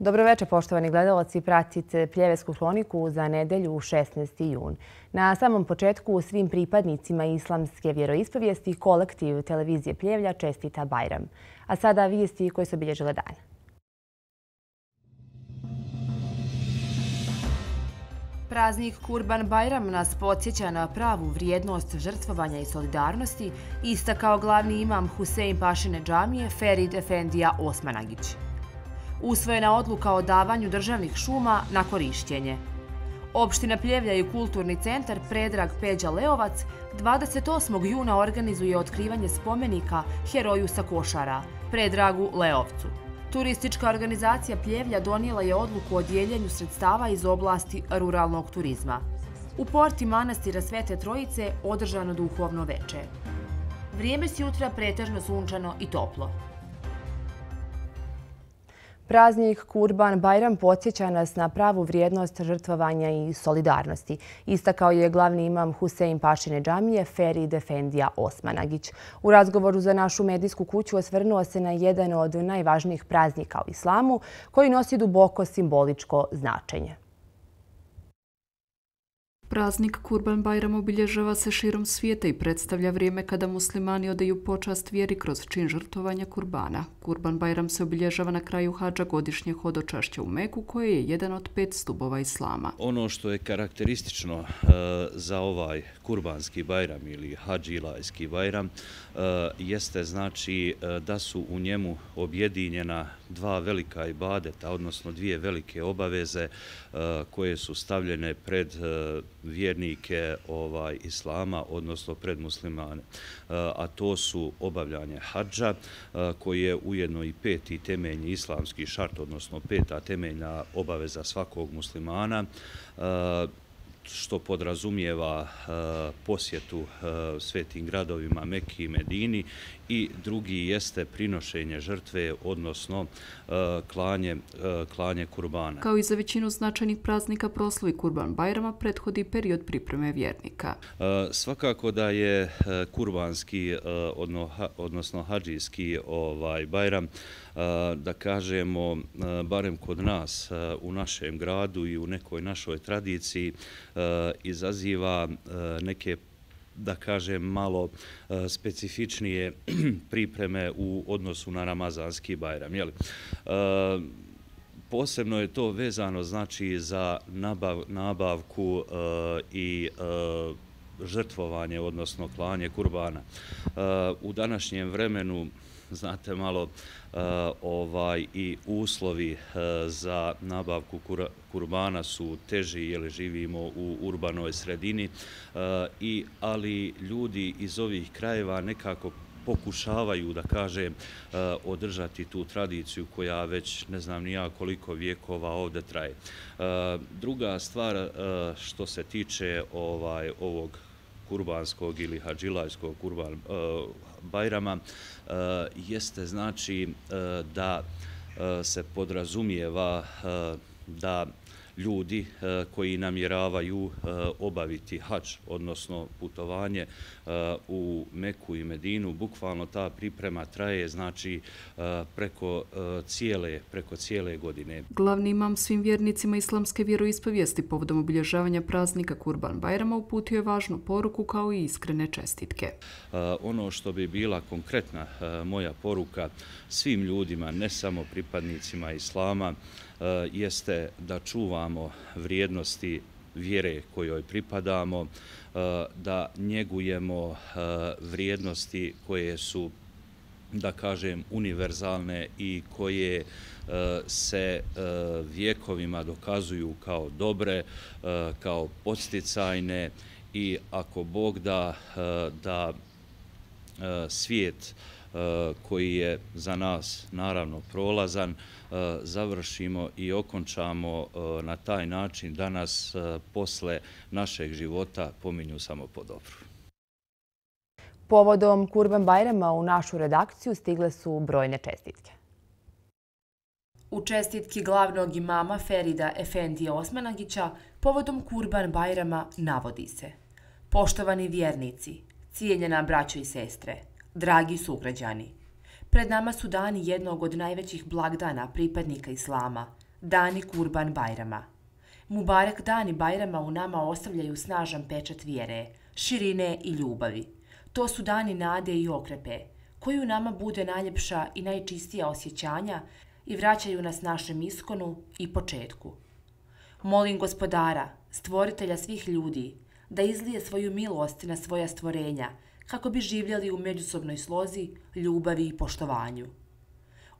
Dobroveče, poštovani gledalci. Pratite Pljevesku hroniku za nedelju 16. jun. Na samom početku svim pripadnicima islamske vjeroispovijesti kolektiv televizije Pljevlja čestita Bajram. A sada vijesti koje su obilježile dan. Praznik Kurban Bajram nas podsjeća na pravu vrijednost žrtvovanja i solidarnosti, istakao glavni imam Husein Pašine džamije Ferid Efendija Osmanagić usvojena odluka o davanju državnih šuma na korišćenje. Opština Pljevlja i kulturni centar Predrag Peđa Leovac 28. juna organizuje otkrivanje spomenika heroju sa košara, Predragu Leovcu. Turistička organizacija Pljevlja donijela je odluku o dijeljenju sredstava iz oblasti ruralnog turizma. U porti manastira Svete Trojice održano duhovno veče. Vrijeme s jutra pretežno sunčano i toplo. Praznik Kurban Bajram podsjeća nas na pravu vrijednost žrtvovanja i solidarnosti. Istakao je glavni imam Husein Pašine džamije Feri Defendija Osmanagić. U razgovoru za našu medijsku kuću osvrnuo se na jedan od najvažnijih praznika u islamu koji nosi duboko simboličko značenje. Praznik Kurban Bajram obilježava se širom svijeta i predstavlja vrijeme kada muslimani odaju počast vjeri kroz čin žrtovanja kurbana. Kurban Bajram se obilježava na kraju hađa godišnje hodočašća u Meku, koje je jedan od pet stubova islama. Ono što je karakteristično e, za ovaj kurbanski Bajram ili hađilajski Bajram e, jeste znači e, da su u njemu objedinjena dva velika ibadeta, odnosno dvije velike obaveze eh, koje su stavljene pred eh, vjernike ovaj islama, odnosno pred muslimane. Eh, a to su obavljanje hađa, koji je ujedno i peti temeljni islamski šart, odnosno peta temeljna obaveza svakog muslimana, što podrazumijeva posjetu svetim gradovima Mekki i Medini i drugi jeste prinošenje žrtve, odnosno e, klanje, klanje kurbana. Kao i za većinu značajnih praznika proslovi Kurban Bajrama prethodi period pripreme vjernika. Svakako da je kurbanski, odnosno hađijski ovaj, Bajram, da kažemo, barem kod nas u našem gradu i u nekoj našoj tradiciji, izaziva neke da kažem, malo e, specifičnije pripreme u odnosu na Ramazanski bajram. Jeli? E, posebno je to vezano znači za nabav, nabavku e, i žrtvovanje, odnosno klanje kurbana. U današnjem vremenu znate malo e, ovaj i uslovi e, za nabavku kurbana su teži jer živimo u urbanoj sredini e, i ali ljudi iz ovih krajeva nekako pokušavaju da kažem održati tu tradiciju koja već ne znam ni ja koliko vijekova ovde traje. Druga stvar što se tiče ovaj ovog kurbanskog ili hađilajskog kurban uh, bajrama e, jeste znači e, da e, se podrazumijeva da ljudi eh, koji namjeravaju eh, obaviti hač, odnosno putovanje eh, u Meku i Medinu. Bukvalno ta priprema traje znači preko cijele, preko cijele godine. Glavni imam svim vjernicima islamske vjeroispovijesti povodom obilježavanja praznika Kurban Bajrama uputio je važnu poruku kao i iskrene čestitke. Ono što bi bila konkretna moja poruka svim ljudima, ne samo pripadnicima islama, Eh, jeste da čuvamo vrijednosti vjere kojoj pripadamo, eh, da njegujemo eh, vrijednosti koje su da kažem, univerzalne i koje se vjekovima dokazuju kao dobre, kao podsticajne i ako Bog da, da svijet koji je za nas naravno prolazan, E, završimo i okončamo e, na taj način da nas e, posle našeg života pominju samo po dobru. Povodom Kurban Bajrama u našu redakciju stigle su brojne čestitke. U čestitki glavnog imama Ferida Efendija Osmanagića povodom Kurban Bajrama navodi se Poštovani vjernici, cijeljena braćo i sestre, dragi sugrađani, Pred nama su dani jednog od najvećih blagdana pripadnika Islama, Dani Kurban Bajrama. Mubarek dani Bajrama u nama ostavljaju snažan pečat vjere, širine i ljubavi. To su dani nade i okrepe, koji u nama bude najljepša i najčistija osjećanja i vraćaju nas našem iskonu i početku. Molim gospodara, stvoritelja svih ljudi, da izlije svoju milost na svoja stvorenja, kako bi življali u međusobnoj slozi, ljubavi i poštovanju.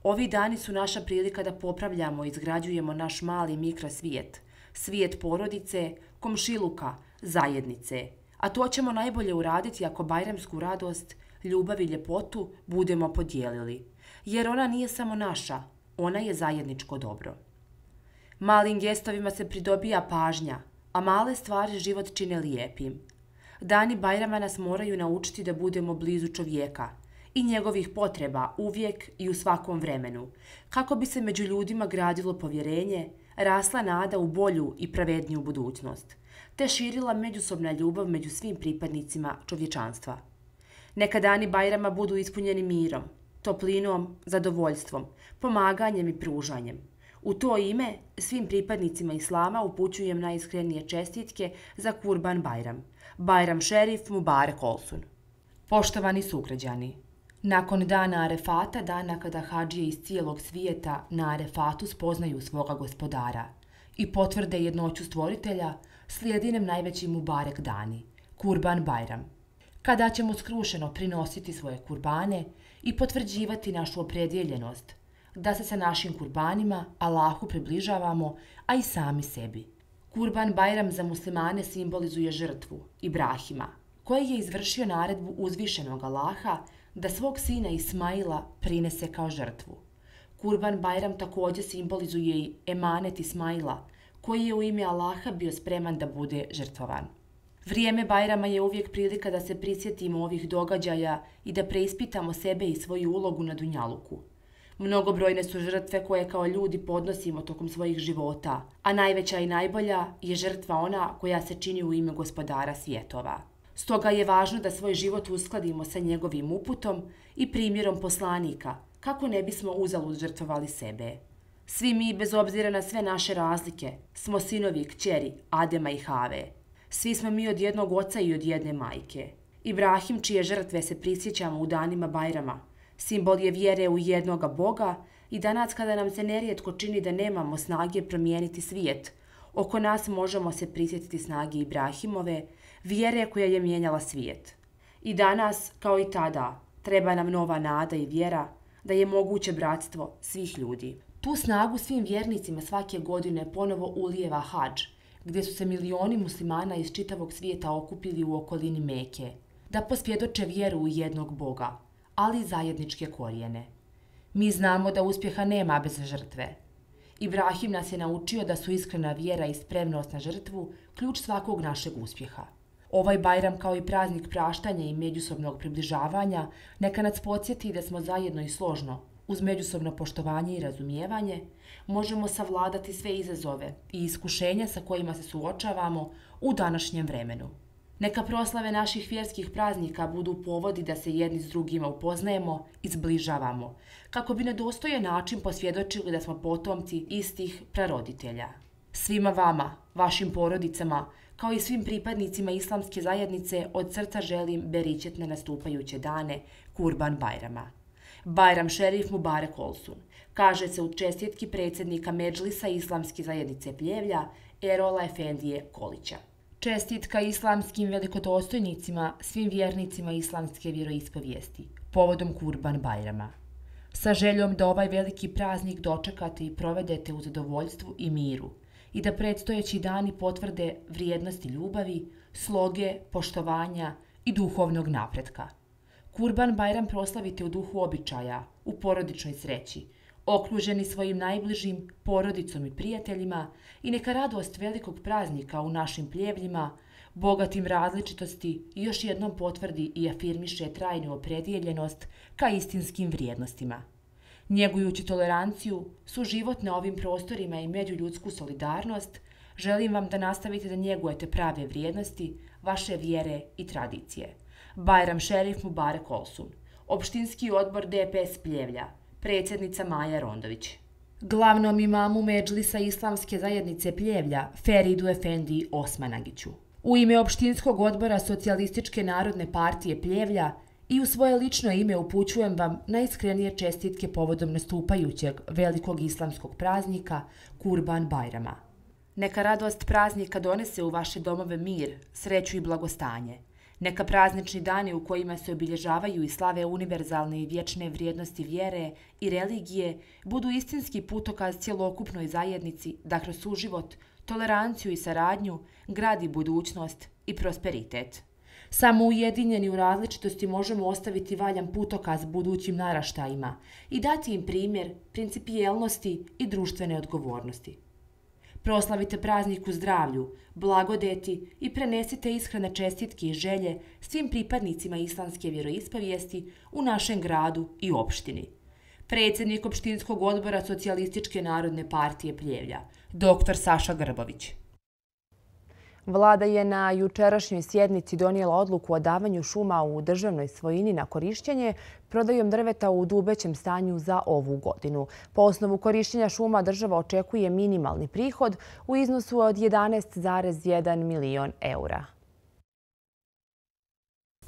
Ovi dani su naša prilika da popravljamo i izgrađujemo naš mali mikrosvijet, svijet porodice, komšiluka, zajednice. A to ćemo najbolje uraditi ako bajramsku radost, ljubav i ljepotu budemo podijelili. Jer ona nije samo naša, ona je zajedničko dobro. Malim gestovima se pridobija pažnja, a male stvari život čine lijepim. Dani Bajrama nas moraju naučiti da budemo blizu čovjeka i njegovih potreba uvijek i u svakom vremenu, kako bi se među ljudima gradilo povjerenje, rasla nada u bolju i pravedniju budućnost, te širila međusobna ljubav među svim pripadnicima čovječanstva. Neka dani Bajrama budu ispunjeni mirom, toplinom, zadovoljstvom, pomaganjem i pružanjem. U to ime svim pripadnicima Islama upućujem najiskrenije čestitke za Kurban Bajram. Bajram šerif Mubarek Olsun. Poštovani sugrađani, nakon dana Arefata, dana kada hađije iz cijelog svijeta na Arefatu spoznaju svoga gospodara i potvrde jednoću stvoritelja, slijedi nam najveći Mubarek dani, Kurban Bajram. Kada ćemo skrušeno prinositi svoje kurbane i potvrđivati našu opredjeljenost da se sa našim kurbanima Allahu približavamo, a i sami sebi. Kurban Bajram za muslimane simbolizuje žrtvu, Ibrahima, koji je izvršio naredbu uzvišenog Allaha da svog sina Ismaila prinese kao žrtvu. Kurban Bajram također simbolizuje i emanet Ismaila, koji je u ime Allaha bio spreman da bude žrtvovan. Vrijeme Bajrama je uvijek prilika da se prisjetimo ovih događaja i da preispitamo sebe i svoju ulogu na Dunjaluku. Mnogobrojne su žrtve koje kao ljudi podnosimo tokom svojih života, a najveća i najbolja je žrtva ona koja se čini u ime gospodara svjetova. Stoga je važno da svoj život uskladimo sa njegovim uputom i primjerom poslanika, kako ne bismo uzalud žrtvovali sebe. Svi mi, bez obzira na sve naše razlike, smo sinovi, kćeri, Adema i Have. Svi smo mi od jednog oca i od jedne majke. Ibrahim, čije žrtve se prisjećamo u danima Bajrama, simbol je vjere u jednoga Boga i danas kada nam se nerijetko čini da nemamo snage promijeniti svijet, oko nas možemo se prisjetiti snage Ibrahimove, vjere koja je mijenjala svijet. I danas, kao i tada, treba nam nova nada i vjera da je moguće bratstvo svih ljudi. Tu snagu svim vjernicima svake godine ponovo ulijeva hađ, gdje su se milioni muslimana iz čitavog svijeta okupili u okolini Meke, da posvjedoče vjeru u jednog Boga, ali i zajedničke korijene. Mi znamo da uspjeha nema bez žrtve. Ibrahim nas je naučio da su iskrena vjera i spremnost na žrtvu ključ svakog našeg uspjeha. Ovaj Bajram kao i praznik praštanja i međusobnog približavanja neka nas podsjeti da smo zajedno i složno, uz međusobno poštovanje i razumijevanje, možemo savladati sve izazove i iskušenja sa kojima se suočavamo u današnjem vremenu. Neka proslave naših vjerskih praznika budu povodi da se jedni s drugima upoznajemo i zbližavamo, kako bi na dostoje način posvjedočili da smo potomci istih praroditelja. Svima vama, vašim porodicama, kao i svim pripadnicima islamske zajednice, od srca želim beričetne nastupajuće dane Kurban Bajrama. Bajram šerif Mubarek Olsun, kaže se u čestitki predsjednika Međlisa islamske zajednice Pljevlja, Erola Efendije Kolića. Čestitka islamskim velikodostojnicima, svim vjernicima islamske vjeroispovijesti, povodom Kurban Bajrama. Sa željom da ovaj veliki praznik dočekate i provedete u zadovoljstvu i miru i da predstojeći dani potvrde vrijednosti ljubavi, sloge, poštovanja i duhovnog napretka. Kurban Bajram proslavite u duhu običaja, u porodičnoj sreći, okruženi svojim najbližim porodicom i prijateljima i neka radost velikog praznika u našim pljevljima, bogatim različitosti još jednom potvrdi i afirmiše trajnu opredijeljenost ka istinskim vrijednostima. Njegujući toleranciju, su život na ovim prostorima i međuljudsku solidarnost, želim vam da nastavite da njegujete prave vrijednosti, vaše vjere i tradicije. Bajram šerif Mubarek Olsun, opštinski odbor DPS Pljevlja, predsjednica Maja Rondović. Glavnom imamu Međlisa islamske zajednice Pljevlja, Feridu Efendi Osmanagiću. U ime opštinskog odbora Socijalističke narodne partije Pljevlja i u svoje lično ime upućujem vam najiskrenije čestitke povodom nastupajućeg velikog islamskog praznika Kurban Bajrama. Neka radost praznika donese u vaše domove mir, sreću i blagostanje. Neka praznični dani u kojima se obilježavaju i slave univerzalne i vječne vrijednosti vjere i religije budu istinski putokaz cjelokupnoj zajednici da kroz suživot, toleranciju i saradnju gradi budućnost i prosperitet. Samo ujedinjeni u različitosti možemo ostaviti valjan putokaz budućim naraštajima i dati im primjer principijelnosti i društvene odgovornosti. Proslavite praznik u zdravlju, blagodeti i prenesite ishrane čestitke i želje svim pripadnicima islamske vjeroispovijesti u našem gradu i opštini. Predsjednik opštinskog odbora Socialističke narodne partije Pljevlja, dr. Saša Grbović. Vlada je na jučerašnjoj sjednici donijela odluku o davanju šuma u državnoj svojini na korišćenje prodajom drveta u dubećem stanju za ovu godinu. Po osnovu korišćenja šuma država očekuje minimalni prihod u iznosu od 11,1 milion eura.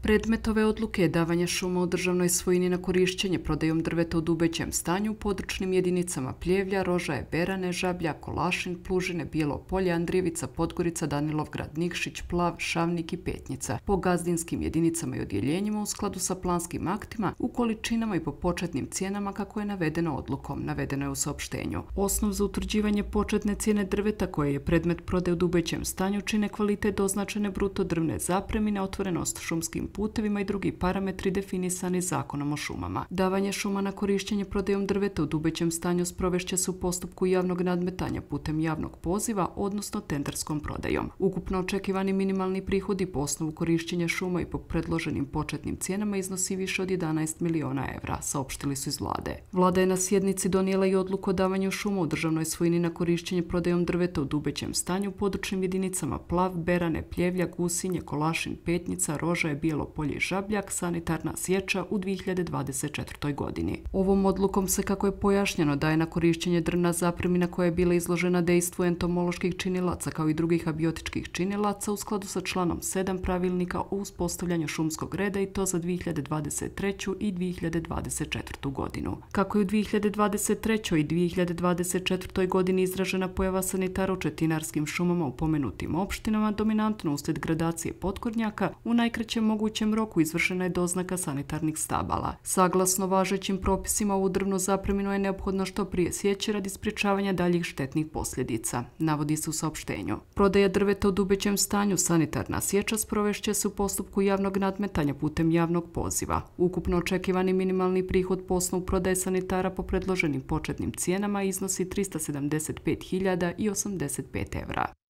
Predmet ove odluke je davanje šuma u državnoj svojini na korišćenje prodajom drveta u dubećem stanju u područnim jedinicama Pljevlja, Rožaje, Berane, Žablja, Kolašin, Plužine, Bijelo polje, Andrijevica, Podgorica, Danilovgrad, Nikšić, Plav, Šavnik i Petnica. Po gazdinskim jedinicama i odjeljenjima u skladu sa planskim aktima, u količinama i po početnim cijenama kako je navedeno odlukom, navedeno je u saopštenju. Osnov za utvrđivanje početne cijene drveta koje je predmet prodaje u dubećem stanju čine kvalitet doznačene bruto drvne zapremine, otvorenost šumskim putevima i drugi parametri definisani zakonom o šumama. Davanje šuma na korišćenje prodajom drveta u dubećem stanju sprovešće se u postupku javnog nadmetanja putem javnog poziva, odnosno tenderskom prodajom. Ukupno očekivani minimalni prihodi po osnovu korišćenja šuma i po predloženim početnim cijenama iznosi više od 11 miliona evra, saopštili su iz vlade. Vlada je na sjednici donijela i odluku o davanju šuma u državnoj svojini na korišćenje prodajom drveta u dubećem stanju u područnim jedinicama Plav, Berane, Pljevlja, Gusinje, Kolašin, Petnica, Rožaje, Bijelo Bijelo polje Žabljak sanitarna sječa u 2024. godini. Ovom odlukom se, kako je pojašnjeno, daje na korišćenje drna zapremina koja je bila izložena dejstvu entomoloških činilaca kao i drugih abiotičkih činilaca u skladu sa članom 7 pravilnika o uspostavljanju šumskog reda i to za 2023. i 2024. godinu. Kako je u 2023. i 2024. godini izražena pojava sanitara u četinarskim šumama u pomenutim opštinama, dominantno usled gradacije potkornjaka, u najkraćem mogu mogućem roku izvršena je doznaka sanitarnih stabala. Saglasno važećim propisima ovu drvnu zapreminu je neophodno što prije sjeći radi spriječavanja daljih štetnih posljedica, navodi se u saopštenju. Prodaja drveta u dubećem stanju sanitarna sječa sprovešće se u postupku javnog nadmetanja putem javnog poziva. Ukupno očekivani minimalni prihod po osnovu prodaje sanitara po predloženim početnim cijenama iznosi 375.085 evra.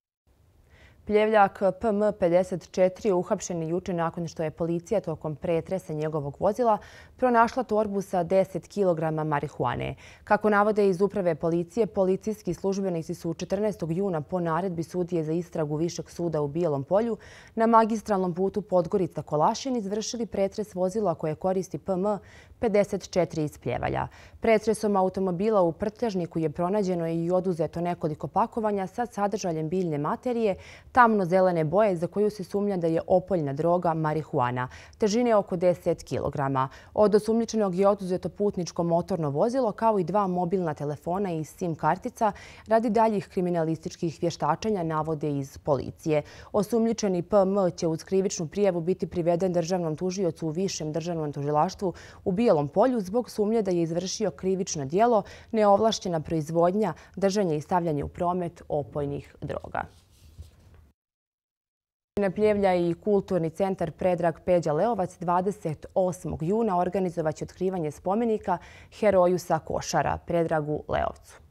Pljevljak PM54 je juče nakon što je policija tokom pretresa njegovog vozila pronašla torbu sa 10 kg marihuane. Kako navode iz uprave policije, policijski službenici su 14. juna po naredbi sudije za istragu Višeg suda u Bijelom polju na magistralnom putu Podgorica-Kolašin izvršili pretres vozila koje koristi PM54 iz Pljevalja. Pretresom automobila u prtljažniku je pronađeno i oduzeto nekoliko pakovanja sa sadržaljem biljne materije, tamno-zelene boje za koju se sumnja da je opoljna droga marihuana, težine oko 10 kg. Od osumljičenog je oduzeto putničko motorno vozilo kao i dva mobilna telefona i SIM kartica radi daljih kriminalističkih vještačenja navode iz policije. Osumljičeni PM će uz krivičnu prijevu biti priveden državnom tužiocu u Višem državnom tužilaštvu u Bijelom polju zbog sumnje da je izvršio krivično dijelo neovlašćena proizvodnja, držanje i stavljanje u promet opojnih droga. Pljevlja i kulturni centar Predrag Peđa Leovac 28. juna organizovaće otkrivanje spomenika heroju sa Košara, Predragu Leovcu.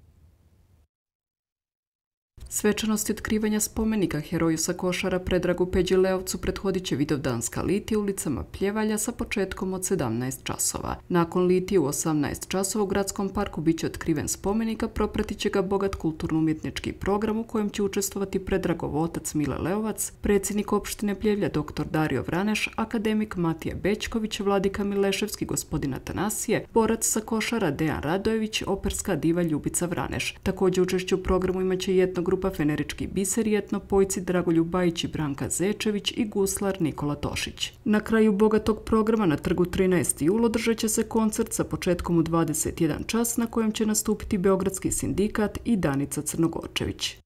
Svečanosti otkrivanja spomenika heroju sa košara Predragu Peđileovcu prethodit će Vidovdanska litija ulicama Pljevalja sa početkom od 17 časova. Nakon litije u 18 časova u gradskom parku biće otkriven spomenika, propratit će ga bogat kulturno-umjetnički program u kojem će učestvovati Predragov otac Mile Leovac, predsjednik opštine Pljevlja dr. Dario Vraneš, akademik Matija Bećković, Vladika Mileševski, gospodina Tanasije, borac sa košara Dejan Radojević, operska diva Ljubica Vraneš. Također učešće u programu imaće jedna grupa grupa Fenerički biser i etnopojci Dragoljub Bajić i Branka Zečević i guslar Nikola Tošić. Na kraju bogatog programa na trgu 13. jul održat će se koncert sa početkom u 21 čas na kojem će nastupiti Beogradski sindikat i Danica Crnogorčević.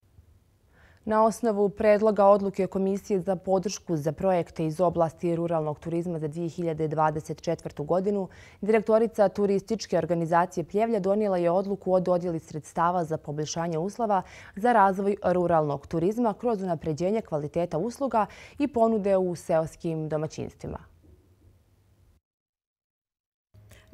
Na osnovu predloga odluke Komisije za podršku za projekte iz oblasti ruralnog turizma za 2024. godinu, direktorica turističke organizacije Pljevlja donijela je odluku o dodjeli sredstava za poboljšanje uslova za razvoj ruralnog turizma kroz unapređenje kvaliteta usluga i ponude u seoskim domaćinstvima.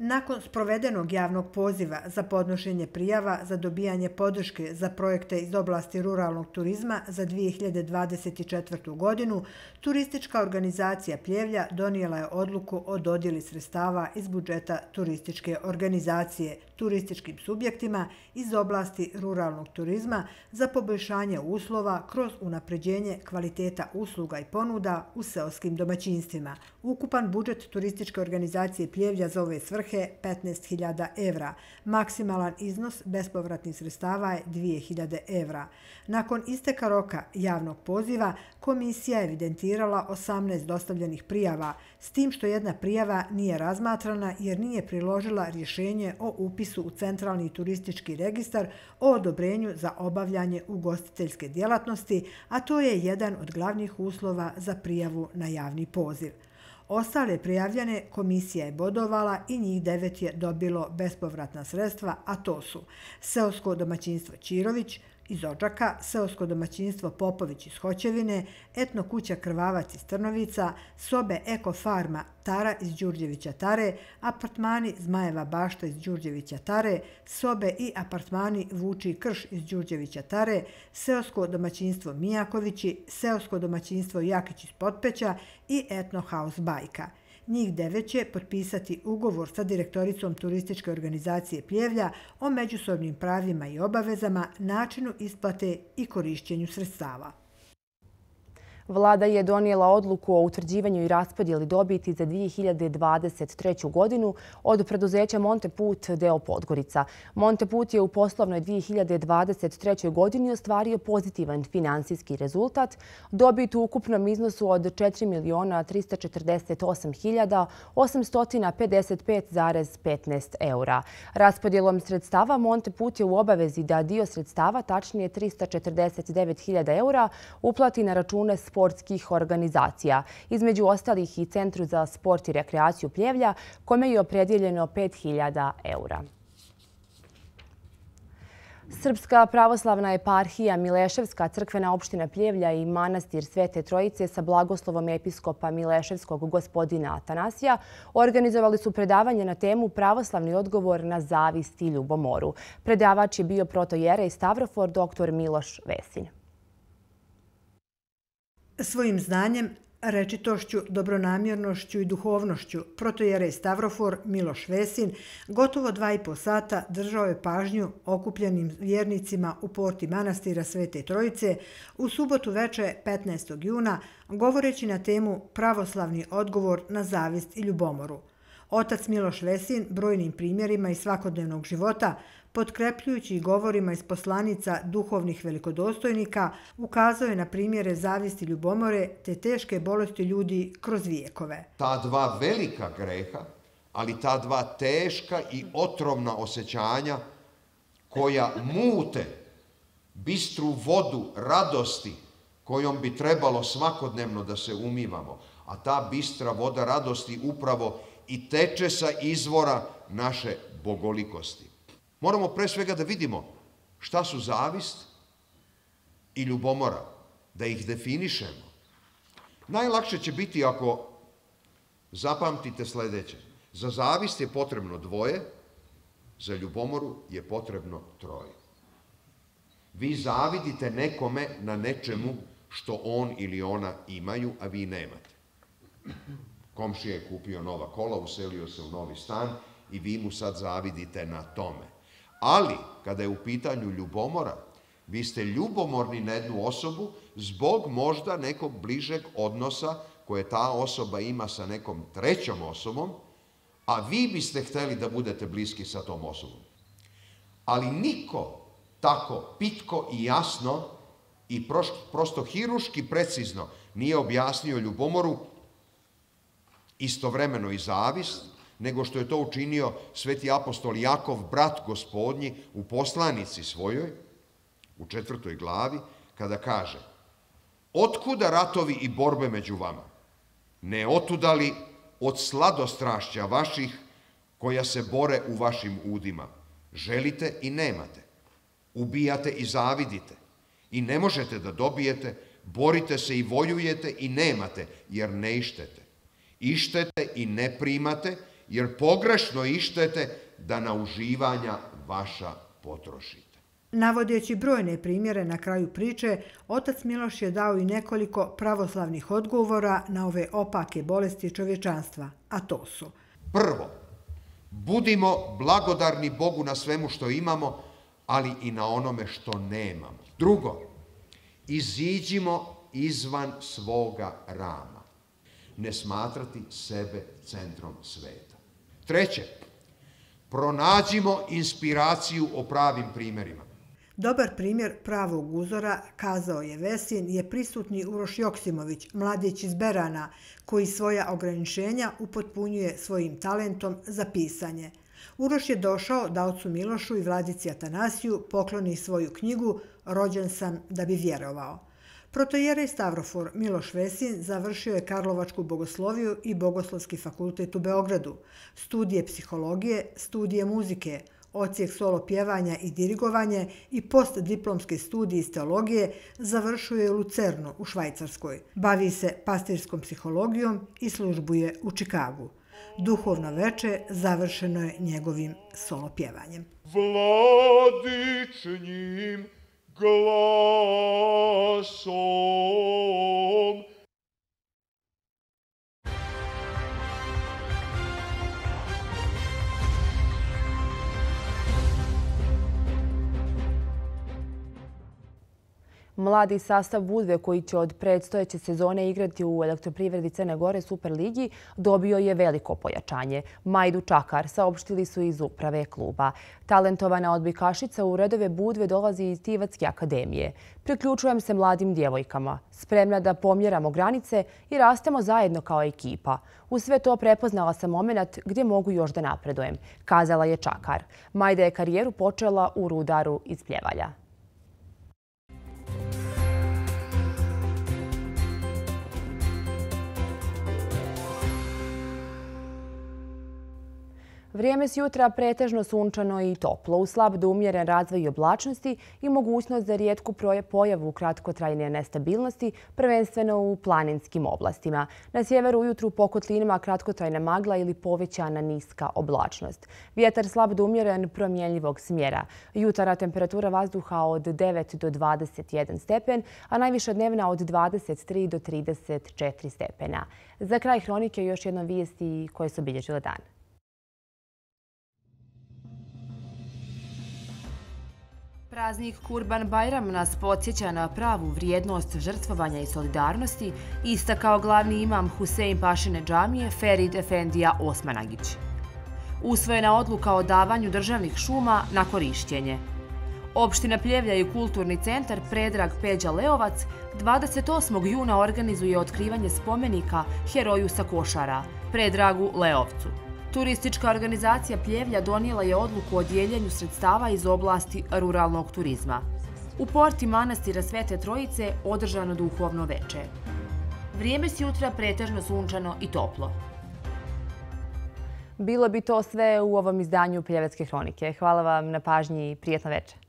Nakon sprovedenog javnog poziva za podnošenje prijava za dobijanje podrške za projekte iz oblasti ruralnog turizma za 2024. godinu, turistička organizacija Pljevlja donijela je odluku o dodjeli sredstava iz budžeta turističke organizacije turističkim subjektima iz oblasti ruralnog turizma za poboljšanje uslova kroz unapređenje kvaliteta usluga i ponuda u seoskim domaćinstvima. Ukupan budžet turističke organizacije Pljevlja za ove svrhe 15.000 evra. Maksimalan iznos bespovratnih sredstava je 2.000 evra. Nakon isteka roka javnog poziva, komisija je evidentirala 18 dostavljenih prijava, s tim što jedna prijava nije razmatrana jer nije priložila rješenje o upisu u Centralni turistički registar o odobrenju za obavljanje ugostiteljske djelatnosti, a to je jedan od glavnih uslova za prijavu na javni poziv. Ostale prijavljene komisija je bodovala i njih devet je dobilo bespovratna sredstva, a to su Seosko domaćinstvo Čirović, iz Očaka, seosko domaćinstvo Popović iz Hoćevine, etno kuća Krvavac iz Trnovica, sobe Eko Farma Tara iz Đurđevića Tare, apartmani Zmajeva Bašta iz Đurđevića Tare, sobe i apartmani Vuči Krš iz Đurđevića Tare, seosko domaćinstvo Mijakovići, seosko domaćinstvo Jakić iz Potpeća i etno House Bajka – Njih devet će potpisati ugovor sa direktoricom turističke organizacije Pljevlja o međusobnim pravima i obavezama, načinu isplate i korišćenju sredstava. Vlada je donijela odluku o utvrđivanju i raspodjeli dobiti za 2023. godinu od preduzeća Monteput deo Podgorica. Monteput je u poslovnoj 2023. godini ostvario pozitivan finansijski rezultat. Dobit u ukupnom iznosu od 4.348.855,15 eura. Raspodjelom sredstava Monteput je u obavezi da dio sredstava, tačnije 349.000 eura, uplati na račune sporta sportskih organizacija, između ostalih i Centru za sport i rekreaciju Pljevlja, kome je opredjeljeno 5000 eura. Srpska pravoslavna eparhija Mileševska crkvena opština Pljevlja i manastir Svete Trojice sa blagoslovom episkopa Mileševskog gospodina Atanasija organizovali su predavanje na temu pravoslavni odgovor na zavist i ljubomoru. Predavač je bio protojere i stavrofor dr. Miloš Vesinj. Svojim znanjem, rečitošću, dobronamjernošću i duhovnošću protojere Stavrofor Miloš Vesin gotovo dva i po sata držao je pažnju okupljenim vjernicima u porti manastira Svete Trojice u subotu veče 15. juna govoreći na temu pravoslavni odgovor na zavist i ljubomoru. Otac Miloš Vesin brojnim primjerima iz svakodnevnog života potkrepljujući govorima iz poslanica duhovnih velikodostojnika, ukazao je na primjere zavisti ljubomore te teške bolesti ljudi kroz vijekove. Ta dva velika greha, ali ta dva teška i otrovna osjećanja koja mute bistru vodu radosti kojom bi trebalo svakodnevno da se umivamo, a ta bistra voda radosti upravo i teče sa izvora naše bogolikosti. Moramo pre svega da vidimo šta su zavist i ljubomora, da ih definišemo. Najlakše će biti ako zapamtite sledeće. Za zavist je potrebno dvoje, za ljubomoru je potrebno troje. Vi zavidite nekome na nečemu što on ili ona imaju, a vi nemate. Komšija je kupio nova kola, uselio se u novi stan i vi mu sad zavidite na tome. Ali, kada je u pitanju ljubomora, vi ste ljubomorni na jednu osobu zbog možda nekog bližeg odnosa koje ta osoba ima sa nekom trećom osobom, a vi biste hteli da budete bliski sa tom osobom. Ali niko tako pitko i jasno i prosto hiruški precizno nije objasnio ljubomoru istovremeno i zavist, nego što je to učinio sveti apostol Jakov, brat gospodnji, u poslanici svojoj, u četvrtoj glavi, kada kaže Otkuda ratovi i borbe među vama? Ne otudali od sladostrašća vaših koja se bore u vašim udima. Želite i nemate. Ubijate i zavidite. I ne možete da dobijete, borite se i vojujete i nemate, jer ne ištete. Ištete i ne primate, jer pogrešno ištete da na uživanja vaša potrošite. Navodeći brojne primjere na kraju priče, otac Miloš je dao i nekoliko pravoslavnih odgovora na ove opake bolesti čovječanstva, a to su. Prvo, budimo blagodarni Bogu na svemu što imamo, ali i na onome što nemamo. Drugo, iziđimo izvan svoga rama. Ne smatrati sebe centrom sveta. Treće, pronađimo inspiraciju o pravim primjerima. Dobar primjer pravog uzora, kazao je Vesin, je prisutni Uroš Joksimović, mladić iz Berana, koji svoja ograničenja upotpunjuje svojim talentom za pisanje. Uroš je došao da ocu Milošu i vladici Atanasiju pokloni svoju knjigu Rođen sam da bi vjerovao. Protojerej Stavrofor Miloš Vesin završio je Karlovačku bogosloviju i Bogoslovski fakultet u Beogradu, studije psihologije, studije muzike, ocijek solo pjevanja i dirigovanje i postdiplomske studije iz teologije završuje u Lucernu u Švajcarskoj. Bavi se pastirskom psihologijom i službuje u Čikagu. Duhovno veče završeno je njegovim solo pjevanjem. Vladičnjim Go on. Mladi sastav Budve koji će od predstojeće sezone igrati u elektroprivredi Crne Gore Superligi dobio je veliko pojačanje. Majdu Čakar saopštili su iz uprave kluba. Talentovana odbikašica u redove Budve dolazi iz Tivatske akademije. Priključujem se mladim djevojkama. Spremna da pomjeramo granice i rastemo zajedno kao ekipa. U sve to prepoznala sam moment gdje mogu još da napredujem, kazala je Čakar. Majda je karijeru počela u rudaru iz Pljevalja. Vrijeme s jutra pretežno sunčano i toplo, u slab da umjeren razvoj oblačnosti i mogućnost za rijetku pojavu kratkotrajne nestabilnosti, prvenstveno u planinskim oblastima. Na sjeveru ujutru po kotlinima kratkotrajna magla ili povećana niska oblačnost. Vjetar slab da umjeren promjenljivog smjera. Jutara temperatura vazduha od 9 do 21 stepen, a najviša dnevna od 23 do 34 stepena. Za kraj hronike još jedno vijesti koje su bilježile dan. Praznik Kurban Bajram nas podsjeća na pravu vrijednost žrtvovanja i solidarnosti, ista kao glavni imam Husein Pašine džamije Ferid Efendija Osmanagić. Usvojena odluka o davanju državnih šuma na korišćenje. Opština Pljevlja i kulturni centar Predrag Peđa Leovac 28. juna organizuje otkrivanje spomenika heroju sa košara, Predragu Leovcu. Turistička organizacija Pljevlja donijela je odluku o dijeljenju sredstava iz oblasti ruralnog turizma. U porti manastira Svete Trojice održano duhovno veče. Vrijeme s jutra pretežno sunčano i toplo. Bilo bi to sve u ovom izdanju Pljevetske hronike. Hvala vam na pažnji i prijetno večer.